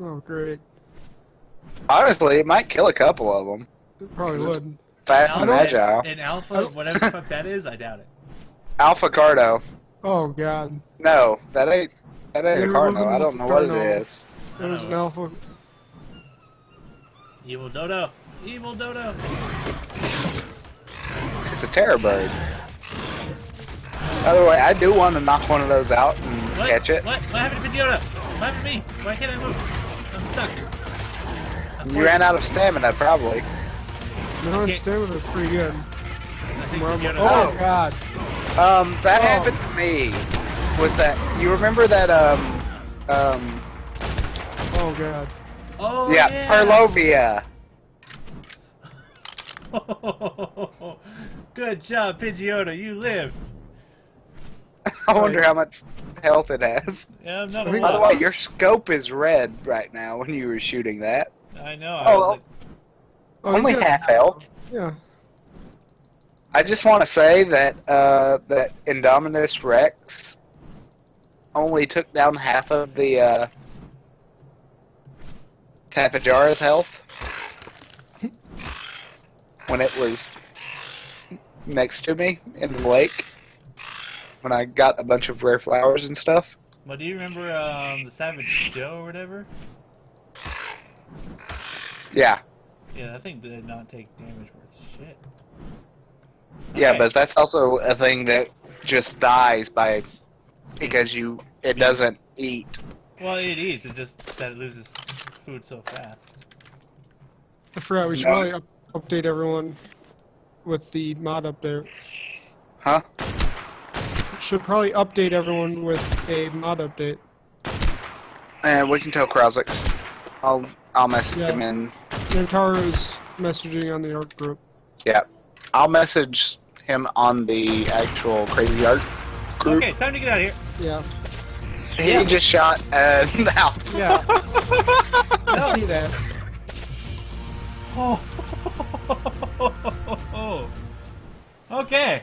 Oh, great. Honestly, it might kill a couple of them. It probably This is- would. Fast and Alpha- agile. An alpha, whatever the fuck that is, I doubt it. Alpha Cardo. Oh, God. No, that ain't that ain't It a Cardo. I don't know what it Cardo. is. It was an alpha. Evil Dodo. Evil Dodo. It's a terror bird. By the way, I do want to knock one of those out and What? catch it. What? What happened to Yoda? What happened to me? Why can't I move? I'm stuck. I'm You ran out of stamina, probably. No, Okay. his stamina's pretty good. I think Well, Yoda- oh, God. Um, that Oh. happened to me. With that, you remember that? Um, um, Oh, God. Oh, yeah, yeah. Perlovia. Good job, Pidgeotto. You live. I wonder how much health it has. Yeah, not I a By the way, your scope is red right now when you were shooting that. I know. I Oh, well. like, Oh, Only he's half health. Yeah. I just want to say that uh, that Indominus Rex only took down half of the uh, Tapajara's health when it was next to me in the lake. When I got a bunch of rare flowers and stuff. well, do you remember um, the Savage Joe or whatever? Yeah, Yeah, that thing did not take damage worth shit. yeah, but that's also a thing that just dies by because you it doesn't eat. Well, it eats. It just that it loses food so fast. I forgot we should No. probably up- update everyone with the mod up there. Huh? Should probably update everyone with a mod update. And we can tell Krausex. I'll I'll message Yeah. him in. Nantaro is messaging on the art group. Yeah, I'll message him on the actual crazy art group. Okay, time to get out of here. Yeah. He Yes. just shot uh, out. Yeah. I see that. Oh. okay.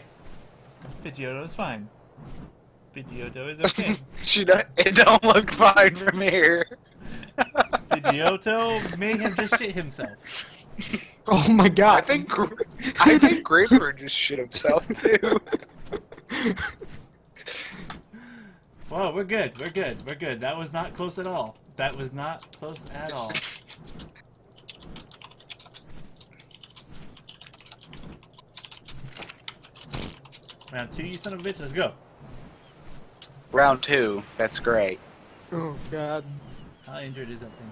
Pidgeotto is fine. Pidgeotto is okay. she don't, it don't look fine from here. Pidgeotto may have just shit himself. Oh my god. I think I think Gripper just shit himself too. Whoa, we're good. We're good. We're good. That was not close at all. That was not close at all. Round two, you son of a bitch. Let's go. Round two. That's great. Oh god. How injured is that thing?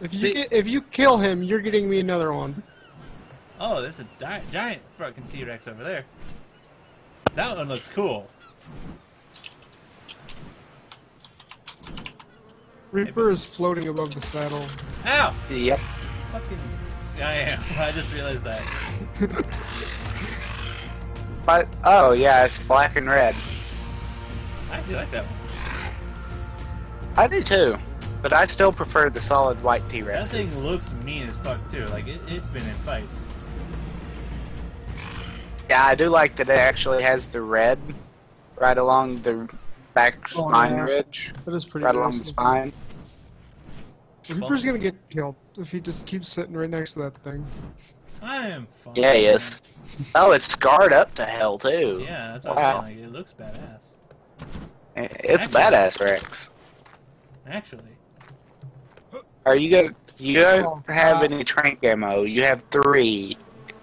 If you See- get if you kill him, you're getting me another one. Oh, there's a di- giant fucking T-Rex over there. That one looks cool. Reaper is floating above the saddle. Ow! Yep. Fucking. I am. I just realized that. But oh yeah, it's black and red. I actually like that one. I do too. But I still prefer the solid white T-Rex. That thing looks mean as fuck too. Like it, it's been in fights. Yeah, I do like that it actually has the red right along the back Oh, spine yeah. ridge. That is pretty Right along the awesome. spine. Reaper's gonna get killed if he just keeps sitting right next to that thing. I am fine. Yeah, he is. Oh, it's scarred up to hell too. Yeah, that's what Wow. I'm. Like, it looks badass. It's Actually- badass, Rex. Actually. Are you gonna you don't Oh, have God. any trank ammo? You have three.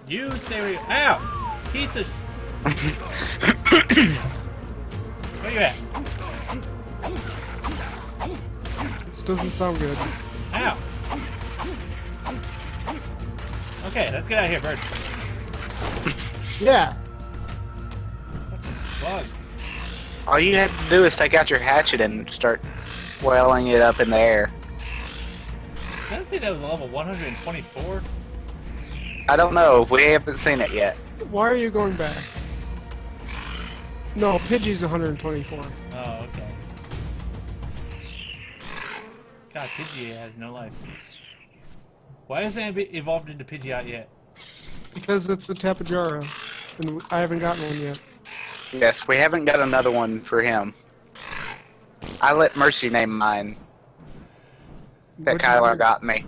You stay where you. Ow! Piece of. Where you at? This doesn't sound good. Ow! Okay, let's get out of here, bird. Yeah. Bugs. All you have to do is take out your hatchet and start welling it up in the air. Did I say that was a level 124? I don't know. We haven't seen it yet. Why are you going back? No, Pidgey's 124. Oh, okay. God, Pidgeot has no life. Why hasn't it evolved into Pidgeot yet? Because it's the Tapajara. And I haven't gotten one yet. Yes, we haven't got another one for him. I let Mercy name mine. that What'd Kyler got me.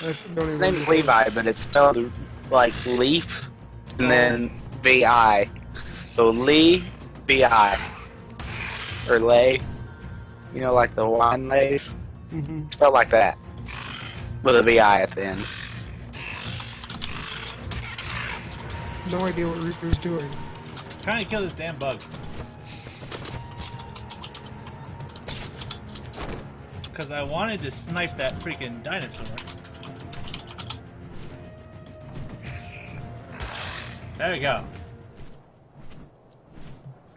His name's. Levi, but it's spelled like leaf and then V I. So Lee V I. Or lay. You know, like the wine lays? Mhm. Spelled like that. With a V I at the end. No idea what Reaper's doing. Trying to kill this damn bug. Because I wanted to snipe that freaking dinosaur. There we go.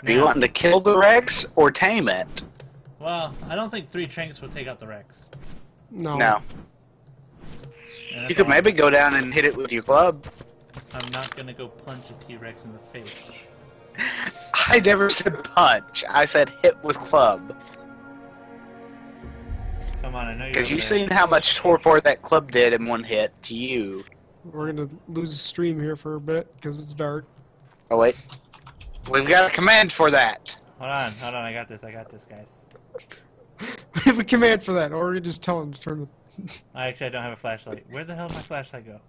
Are you wanting to kill the Rex or tame it? Well, I don't think three tranks will take out the Rex. No. No. You could maybe go down and hit it with your club. I'm not gonna go punch a T-Rex in the face. I never said punch. I said hit with club. Come on, I know you're. Because you've there. seen how much torpor that club did in one hit to you. We're gonna lose the stream here for a bit because it's dark. Oh wait. We've got a command for that. Hold on, hold on. I got this. I got this, guys. we have a command for that, or we can just tell him to turn the. I actually I don't have a flashlight. Where the hell did my flashlight go?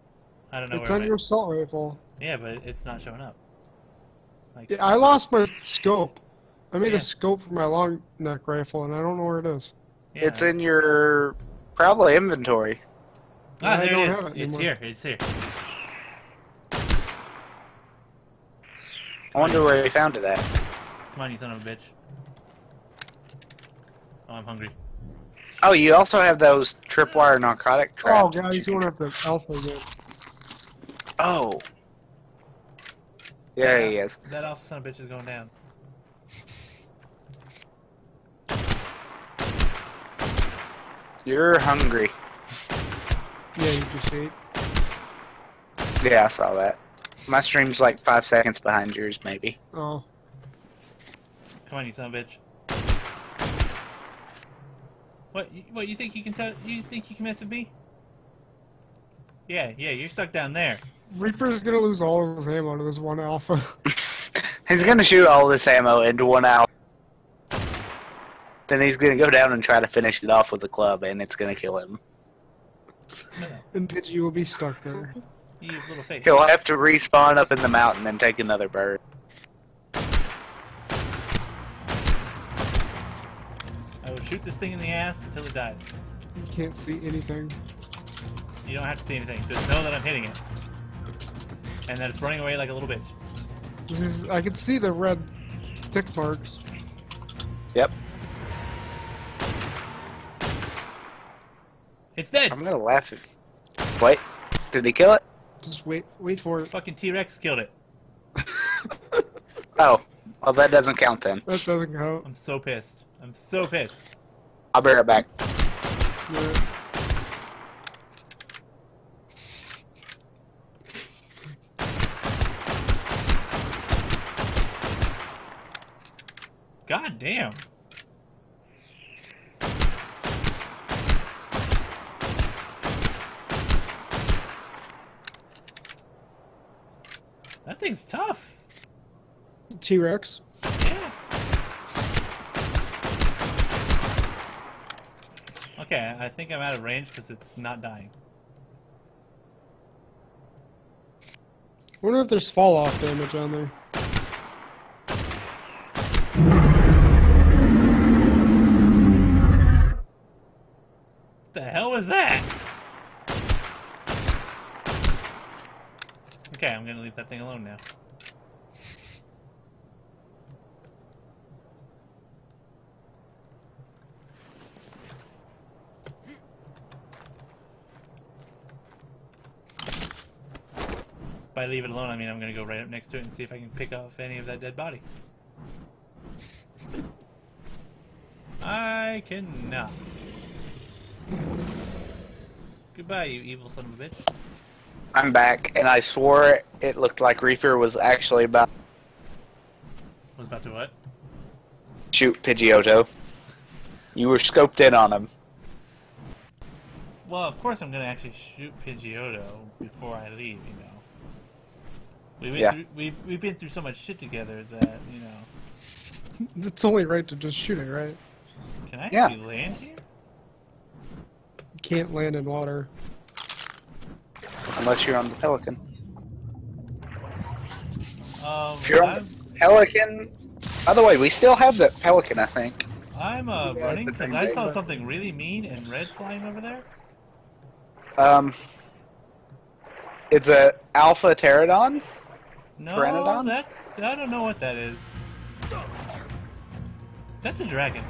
I don't know It's where. on it your went. assault rifle. Yeah, but it's not showing up. Like, Yeah, I lost my scope. I made Yeah. a scope for my long neck rifle, and I don't know where it is. yeah. It's in your probably inventory. Ah, I there don't it have is. it it's here. It's here. I wonder where he found it at. Come on, you son of a bitch. Oh, I'm hungry. Oh, you also have those tripwire narcotic Oh, traps. that guys, you you can- won't have to alpha again. Oh. Yeah, he is. That alpha son of a bitch is going down. You're hungry. Yeah, you just ate. Yeah, I saw that. My stream's like five seconds behind yours, maybe. Oh, Come on, you son of a bitch. What? you- What? You think you can tell? You think you can mess with me? Yeah, yeah. You're stuck down there. Reaper's gonna lose all of his ammo to this one alpha. he's gonna shoot all this ammo into one out. Then he's gonna go down and try to finish it off with a club, and it's gonna kill him. and Pidgey will be stuck there. You little face. He'll have to respawn up in the mountain and take another bird. I will shoot this thing in the ass until it dies. You can't see anything. You don't have to see anything. Just know that I'm hitting it. And that it's running away like a little bitch. This is, I can see the red tick marks. Yep. It's dead! I'm gonna laugh. If... Wait, did they kill it? Just wait, wait for it. Fucking T-Rex killed it. Oh, well that doesn't count then. That doesn't count. I'm so pissed. I'm so pissed. I'll be right back. Yeah. God damn. That thing's tough. T-Rex. Yeah. Okay, I think I'm out of range because it's not dying. wonder if there's fall off damage on there. the hell was that? Okay, I'm gonna leave that thing alone now. By leave it alone, I mean I'm gonna go right up next to it and see if I can pick off any of that dead body. I cannot. Goodbye, you evil son of a bitch. I'm back, and I swore it looked like Reaper was actually about Was about to what? shoot Pidgeotto. You were scoped in on him. Well, of course I'm gonna actually shoot Pidgeotto before I leave. You know. We went Yeah. through, we've we've been through so much shit together that you know. It's only right to just shoot it, right? Can I Yeah. actually land here? You can't land in water. Unless you're on the Pelican. Um, If you're on I'm, the Pelican. By the way, we still have the Pelican, I think. I'm uh, Yeah, running it's because I saw but- something really mean and red flying over there. Um, it's a Alpha Pterodon. No, Pteranodon? that I don't know what that is. That's a dragon.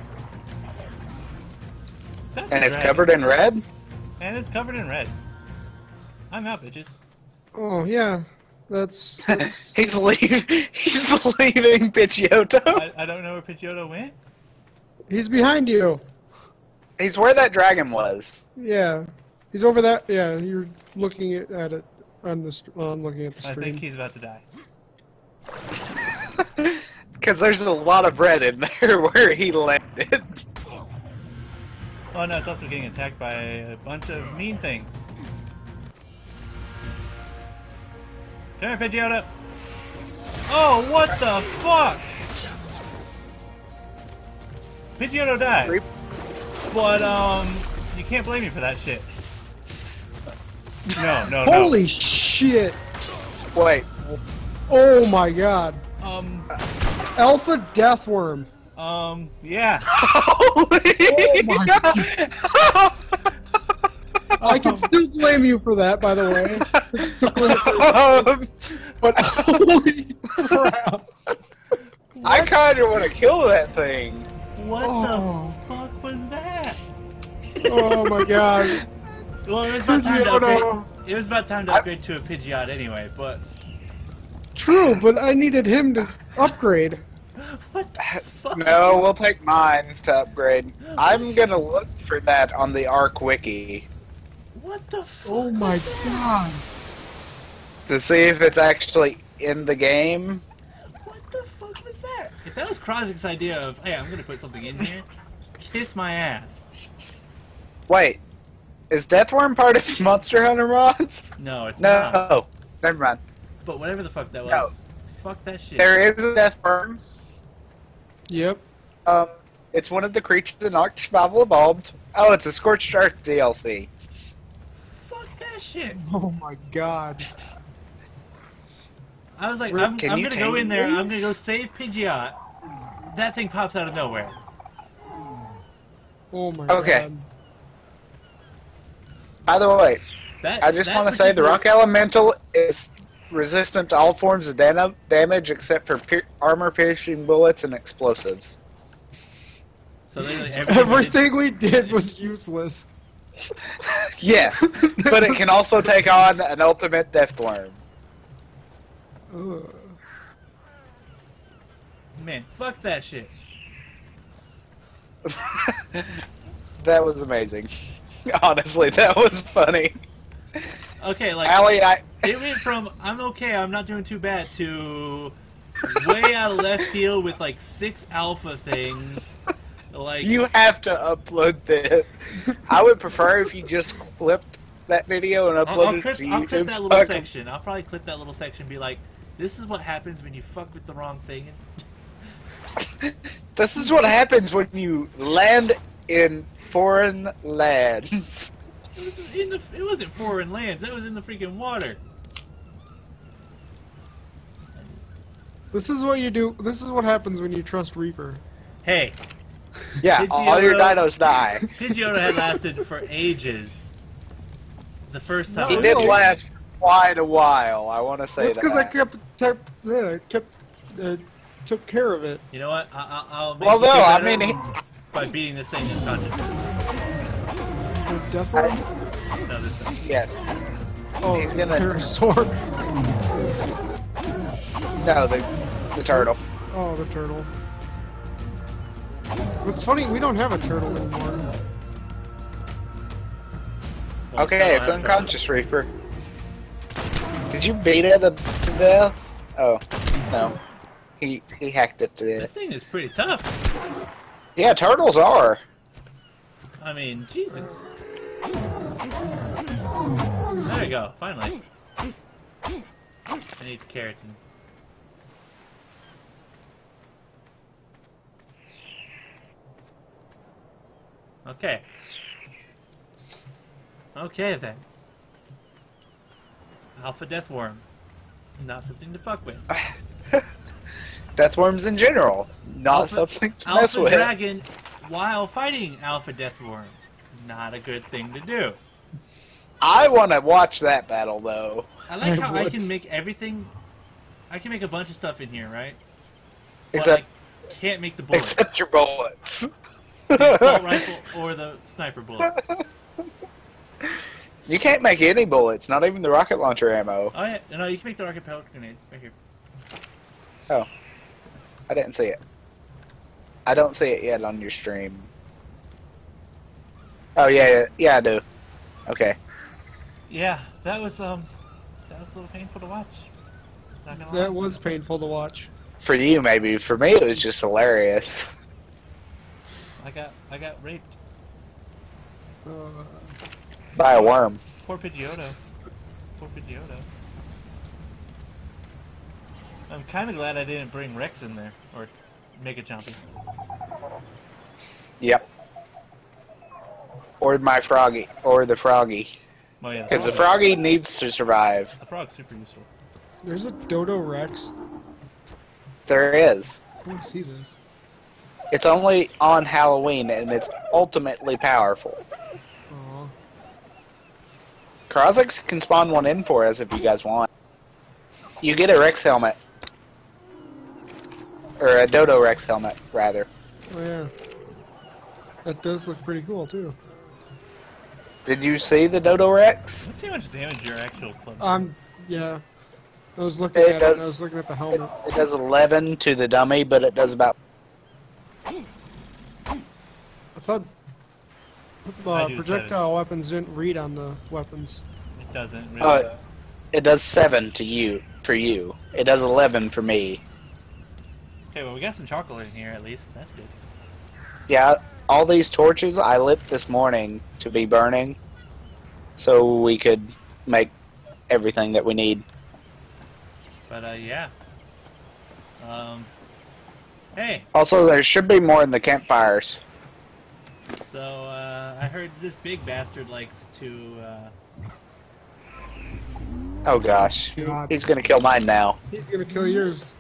That's And a it's dragon. covered in red. And it's covered in red. I'm out, bitches. Oh yeah, that's, that's he's leaving. He's leaving Pidgeotto. I, I don't know where Pidgeotto went. he's behind you. He's where that dragon was. Yeah, he's over that. Yeah, you're looking at, at it on the. Well, I'm looking at the screen. I think he's about to die. Because there's a lot of red in there where he landed. Oh no, it's also getting attacked by a bunch of mean things. Come here, Pidgeotto! Oh, what the fuck? Pidgeotto died. But, um, you can't blame me for that shit. No, no, no. Holy shit! Wait. Oh my god! Um, Alpha Deathworm. um, yeah. Holy Oh my God. I can still blame you for that, by the way. Um, but Holy crap! I kind of want to kill that thing. What Oh. the fuck was that? Oh my god! Well, it was about time to upgrade. It was about time to I- upgrade to a Pidgeot anyway, but True, but I needed him to upgrade. what the fuck? No, we'll take mine to upgrade. I'm gonna look for that on the ARK Wiki What the fuck? Oh my god! to see if it's actually in the game. What the fuck was that? If that was Krozik's idea of, hey, I'm gonna put something in here, kiss my ass. Wait, is Deathworm part of Monster Hunter mods? No, it's No, not. No, never mind. But whatever the fuck that was, No. fuck that shit. There is a Deathworm. Yep. Um, it's one of the creatures in ARK Survival Evolved. Oh, it's a Scorched Earth DLC. Fuck that shit. Oh my god. I was like, Rick, I'm, I'm gonna go in there, I'm gonna go save Pidgeot. That thing pops out of nowhere. Oh my god. Okay. god. By the way, That I just want to say the particular- Rock Elemental is resistant to all forms of dana- damage except for pier- armor-piercing bullets and explosives. So literally everything. we did- Everything we did was useless. yes, but it can also take on an ultimate Deathworm. Ugh. Man, fuck that shit. that was amazing. Honestly, that was funny. Okay, like Allie, I it went from I'm okay, I'm not doing too bad to way out of left field with like six alpha things. Like you have to upload this. I would prefer if you just clipped that video and I'll, uploaded I'll it clip, to I'll clip that little section. I'll probably clip that little section. and Be like, this is what happens when you fuck with the wrong thing. This is what happens when you land in foreign lands. It was in the. It wasn't foreign lands. That was in the freaking water. This is what you do. This is what happens when you trust Reaper. Hey, Yeah, Did all your you, dinos die. Pidgeotto had lasted for ages. The first time. He did really? last for quite a while. I want to say That's that. because I kept, kept, yeah, kept, uh, took care of it. You know what? I, I, I'll make Well, you no, I mean, he, by beating this thing unconscious. With Deathworm? No, this time. yes. oh, he's gonna- Pterosaur. No, the the turtle. Oh, the turtle. What's funny, we don't have a turtle anymore. Well, Okay, it's I have unconscious Reaper. Did you beat it to to death? Oh, no. He he hacked it to This death. thing is pretty tough. Yeah, turtles are. I mean, Jesus. There you go, finally. I need keratin. Okay. Okay then. Alpha Death Worm. Not something to fuck with. Death worms in general, not Alpha- something to mess Alpha with. Dragon while fighting Alpha Death Worm. Not a good thing to do. I want to watch that battle though. I like how I would. can make everything. I can make a bunch of stuff in here, right? But Except, I can't make the bullets. except your bullets. the assault rifle or the sniper bullets. you can't make any bullets, not even the rocket launcher ammo. Oh yeah, no, you can make the rocket pellet grenade right here. Oh. I didn't see it. I don't see it yet on your stream. Oh yeah, yeah, yeah, I do. Okay. Yeah, that was um, that was a little painful to watch. Not gonna lie. That was painful to watch. For you, maybe. For me, it was just hilarious. I got I got raped. Uh, By a worm. Poor Pidgeotto. Poor Pidgeotto. I'm kind of glad I didn't bring Rex in there or Mega Chompy. Yep. Or my froggy. Or the froggy. Oh yeah, Because the frog, froggy needs to survive. the frog's super useful. there's a Dodo Rex. There is. I want to see this. It's only on Halloween, and it's ultimately powerful. Aw. Krozix can spawn one in for us if you guys want. You get a Rex helmet. Or a Dodo Rex helmet, rather. Oh yeah. That does look pretty cool too. Did you see the Dodo Rex? Let's see how much damage your actual club Um, does. yeah. I was looking It at it. does- and I was looking at the helmet. it does 11 to the dummy, but it does about. I thought uh, do projectile weapons didn't read on the weapons. It doesn't really. Oh, It does 7 to you, for you. It does 11 for me. Okay, well we got some chocolate in here at least. That's good. Yeah, all these torches I lit this morning to be burning, so we could make everything that we need. But uh, yeah. Um. Hey, Also, there should be more in the campfires. so uh, I heard this big bastard likes to. Uh, Oh gosh, God. he's gonna kill mine now. He's gonna kill yours.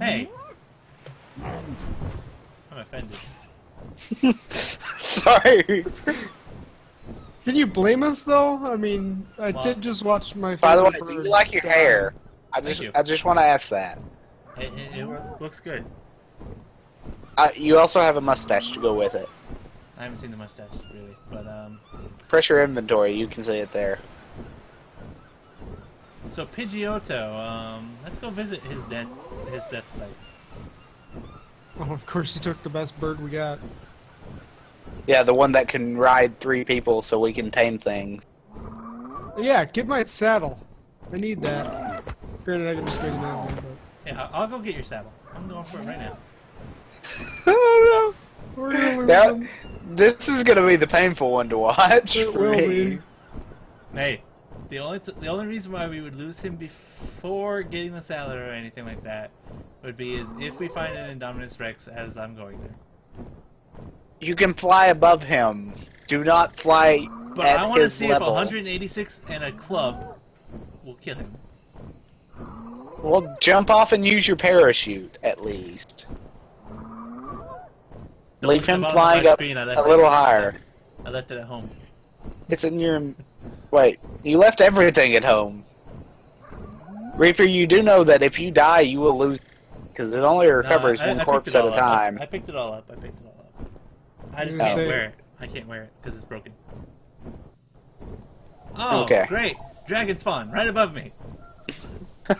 Hey. I'm offended. Sorry. Can you blame us though? I mean, I Well- did just watch my. By the way, do you like your die. hair? I Thank just, you. I just want to ask that. It, it, it looks good. Uh, you also have a mustache to go with it. I haven't seen the mustache really, but um. Press your inventory. You can see it there. So Pidgeotto, um, let's go visit his death his death site. Oh, of course, he took the best bird we got. Yeah, the one that can ride three people, so we can tame things. Yeah, get my saddle. I need that. Granted, I can just make an animal, but. Yeah, I- I'll go get your saddle. I'm going for it right now. We're gonna lose this is gonna be the painful one to watch It for me. be. Hey, the only the only reason why we would lose him before getting the saddle or anything like that would be is if we find an Indominus Rex as I'm going there. You can fly above him. Do not fly But at I want to see level. if 186 and a club will kill him. Well, jump off and use your parachute at least. Leave him flying up screen, a little higher. I left it at home. It's in your. Wait, you left everything at home. Reaper, you do know that if you die, you will lose. Because it only recovers No, I- I one picked corpse at a up. I- time. I, picked it all up. I picked it all up. I just You can't wear it. I can't wear it because it's broken. Oh, Okay. great! Dragon spawn right above me.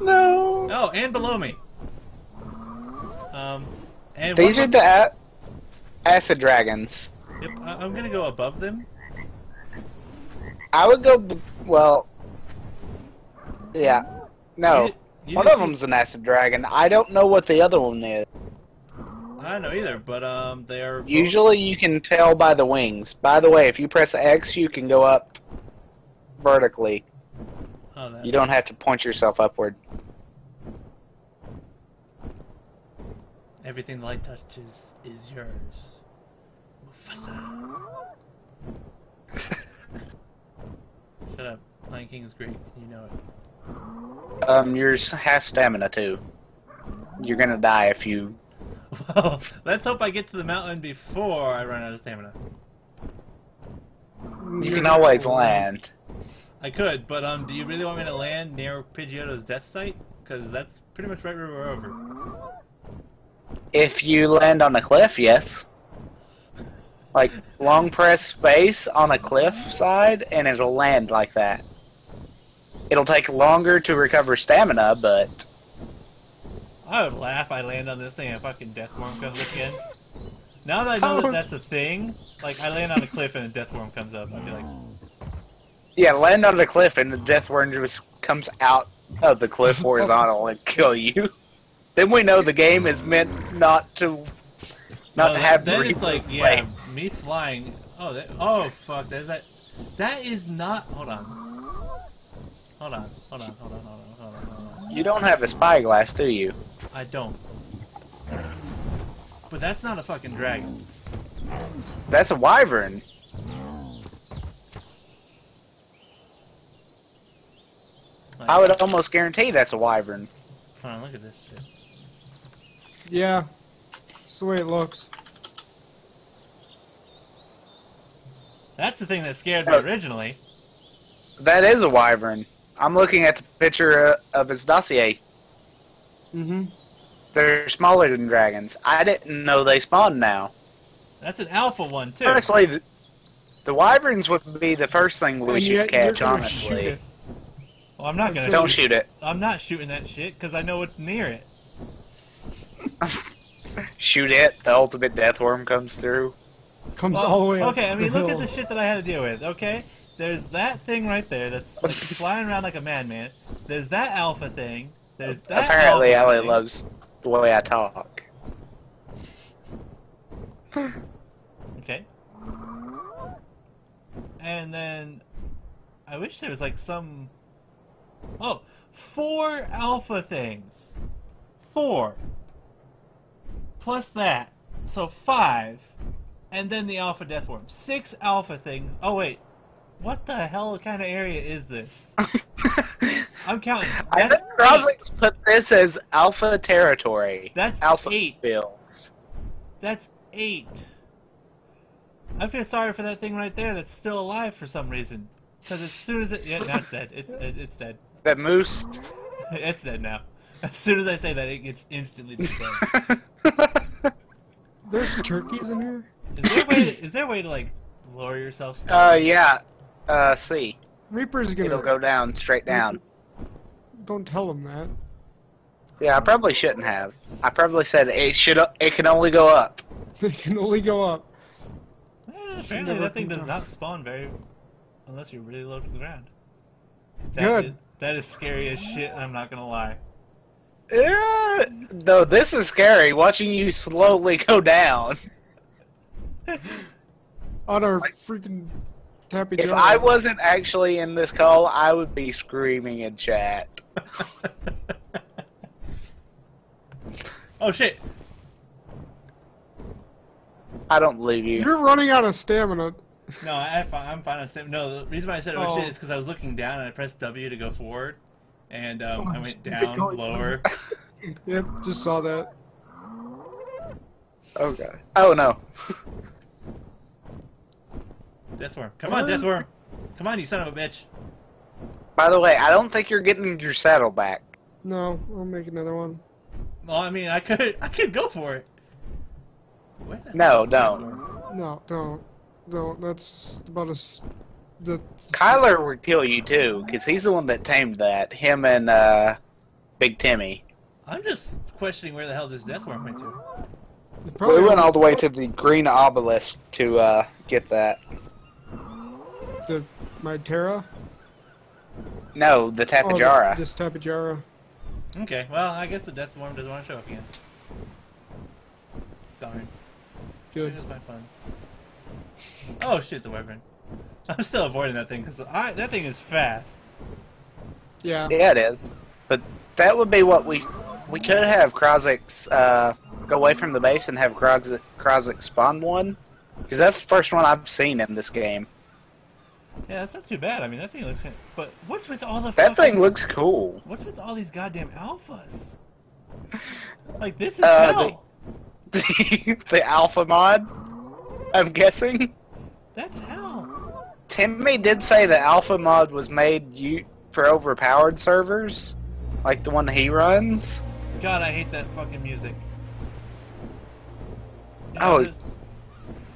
No. Oh, and below me. Um, and These are the a- acid dragons. Yep, I- I'm gonna go above them. I would go. b- Well. Yeah. No. You- you One of see- them's an acid dragon. I don't know what the other one is. I don't know either, but um, they are both- Usually you can tell by the wings. By the way, if you press X, you can go up vertically. Oh, that, You don't have to point yourself upward. Everything the light touches is yours. Mufasa. Shut. Lion King is great. You know it. Um, yours half stamina too. You're gonna die if you. Well, let's hope I get to the mountain before I run out of stamina. You can always land. I could, but um, do you really want me to land near Pidgeotto's death site? Because that's pretty much right where we're over. If you land on a cliff, yes. Like long press space on a cliff side, and it'll land like that. It'll take longer to recover stamina, but I would laugh. if I land on this thing and a fucking death worm comes up again. Now that I know that oh. that's a thing, like I land on a cliff and a death worm comes up, I'd be like, yeah, land on the cliff and the death worm just comes out of the cliff horizontal and kill you. Then we know the game is meant not to not No, to have then it's like, yeah, me flying. Oh, that, oh fuck, there's that. That is not. Hold on. Hold on. Hold on. Hold on. Hold on. Hold on. Hold on. You don't have a spyglass, do you? I don't. But that's not a fucking dragon. That's a wyvern. Like, I would almost guarantee that's a wyvern. Hold on. Look at this shit. Yeah. That's the way it looks. That's the thing that scared me originally. That is a wyvern. I'm looking at the picture uh, of his dossier. Mm-hmm. They're smaller than dragons. I didn't know they spawn now. That's an alpha one too. Honestly, the, the wyverns would be the first thing we and should yet catch. you're gonna shoot Honestly. Well, I'm not gonna. don't shoot. shoot it. I'm not shooting that shit because I know it's near it. Shoot it. The ultimate death worm comes through. Comes Well, all the way up okay, I mean, the look at the shit that I had to deal with. Okay, there's that thing right there that's like, flying around like a madman. There's that alpha thing. There's that. Apparently, alpha Ellie thing. loves the way I talk. Okay. And then I wish there was like some. Oh, four alpha things. Four. Plus that. So five. And then the alpha death worm. Six alpha things. Oh, wait. What the hell kind of area is this? I'm counting. I think eight. Croslex put this as alpha territory. That's alpha eight. fields. That's eight. I feel sorry for that thing right there that's still alive for some reason. Because as soon as it, yeah, that's dead. It's it, it's dead. That moose. It's dead now. As soon as I say that, it gets instantly dead. There's turkeys in here. Is there a way? To, is there a way to like lower yourself? Stuff? uh, yeah. Uh, see. Reaper's gonna. It'll go down, straight down. Don't tell him that. Yeah, I probably shouldn't have. I probably said it should. It can only go up. it can only go up. Eh, apparently, that thing come does down. not spawn very, unless you're really low to the ground. That Good. is- that is scary as shit. I'm not gonna lie. Yeah, though this is scary. Watching you slowly go down. On our freaking tappy If jaw. I wasn't actually in this call, I would be screaming in chat. oh shit! I don't believe you. You're running out of stamina. No, I, I'm fine. I'm fine. on sta- No, the reason why I said it was Oh. shit is because I was looking down and I pressed W to go forward, and um, Oh, I went down lower. Yep, just saw that. Okay. Oh no. Deathworm, come on, What? Deathworm, come on, you son of a bitch! By the way, I don't think you're getting your saddle back. No, I'll make another one. Well, I mean, I could, I could go for it. No, don't. Deathworm? No, don't. Don't. That's about as. The. Kyler would kill you too, because he's the one that tamed that. Him and uh, Big Timmy. I'm just questioning where the hell this Deathworm went to. Probably we went all the way to the green obelisk to uh, get that. The my Terra. No, the Oh, Tapajara. the- This Tapajara. Okay, well, I guess the Death Worm doesn't want to show up again. Darn. Good. It was my fun. Oh shit, the Wyvern. I'm still avoiding that thing because that thing is fast. Yeah. Yeah, it is. But that would be what we we could have Krozix uh, go away from the base and have Krozix, Krozix spawn one. Because that's the first one I've seen in this game. Yeah, that's not too bad. I mean, that thing looks. But what's with all the That fucking, thing looks cool. What's with all these goddamn alphas? Like this is Uh, hell. The, the alpha mod, I'm guessing. That's hell. Timmy did say the alpha mod was made you for overpowered servers, like the one he runs. God, I hate that fucking music. Oh.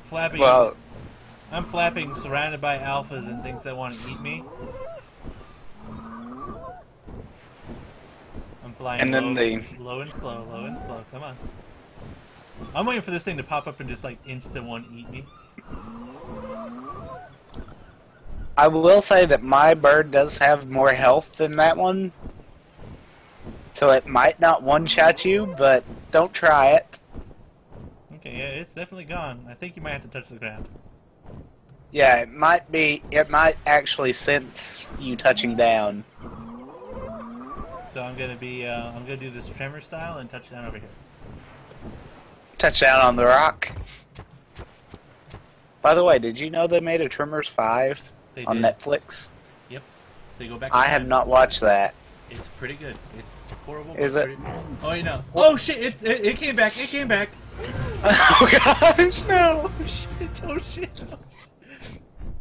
Flapping. Well, I'm flapping, surrounded by alphas and things that want to eat me. I'm flying And then low, the- low and slow, low and slow. Come on. I'm waiting for this thing to pop up and just like instant one eat me. I will say that my bird does have more health than that one. So it might not one-shot you, but don't try it. Okay, yeah, it's definitely gone. I think you might have to touch the ground. Yeah, it might be, it might actually sense you touching down. So I'm gonna be, uh, I'm gonna do this tremor style and touch down over here. Touch down on the rock. By the way, did you know they made a Tremors 5 They on did. Netflix? They go back. I have not watched that. It's pretty good. It's horrible. Is it? Pretty... Oh, you know. Oh shit! It, it it came back. It came back. oh gosh, no! Oh shit! Oh shit!